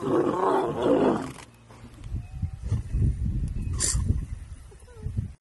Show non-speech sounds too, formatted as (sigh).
Oh. (laughs)